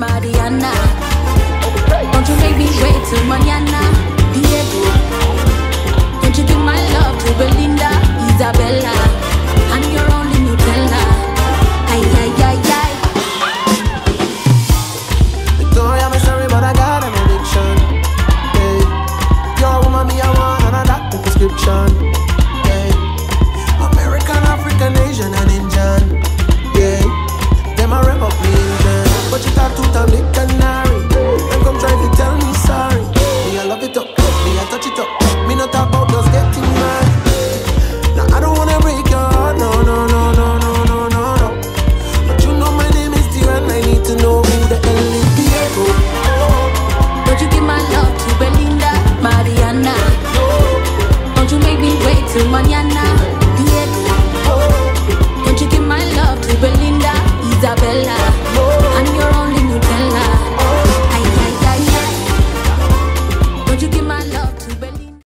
Mariana. Don't you make me wait till mañana, Diego. Don't you give my love to Belinda, Isabella. I'm your only Nutella. Ay, ay, ay, ay. Victoria, I'm sorry, but I got an addiction. Hey, you're a woman, me, I want, and I got the prescription. come try to tell me sorry. Me, I love it up, me, I touch it up. Me, not about getting. Now, I don't wanna break your heart, no, no, no, no, no, no, no. But you know my name is I need to know who the hell is Don't you give my love to Belinda, Mariana. Don't you make me wait mañana.